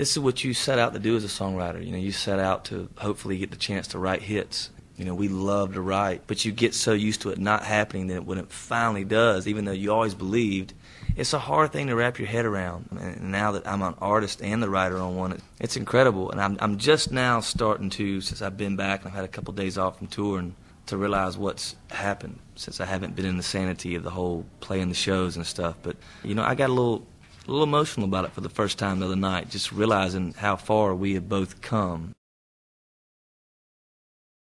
this is what you set out to do as a songwriter. You know, you set out to hopefully get the chance to write hits. You know, we love to write, but you get so used to it not happening that when it finally does, even though you always believed, it's a hard thing to wrap your head around. And now that I'm an artist and the writer on one, it's incredible. And I'm, I'm just now starting to, since I've been back and I've had a couple of days off from touring, to realize what's happened since I haven't been in the sanity of the whole playing the shows and stuff. But you know, I got a little a little emotional about it for the first time the other night, just realizing how far we have both come.